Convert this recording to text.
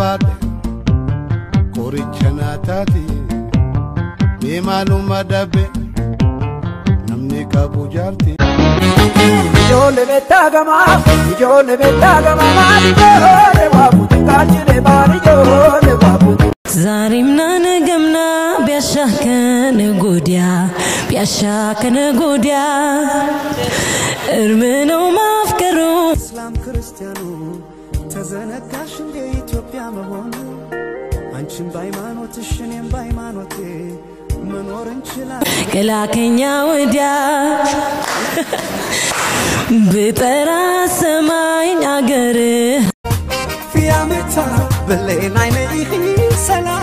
baadhe qoricha naa taati mee maaluma dhabe namni qabu jaarti. Ijoollee beektaa gamaa, ijoollee beektaa gamaa, maal ijoollee waa fuutuu kaachine maal ijoollee waa fuutuu. ዛሬምና ነገምና ቢያሻ ከነገ ወዲያ ቢያሻ ከነገ ወዲያ እርም ነው ማፍቀሩ እስላም ክርስቲያኑ ተዘነጋሽ እንደ ኢትዮጵያ መሆኑ አንቺም በሃይማኖትሽ እኔም በሃይማኖቴ መኖር እንችላለን። ከላከኛ ወዲያ ብጠራ ሰማይን አገርህ ፊያምታ ብሌን ዓይነይኺ ሰላም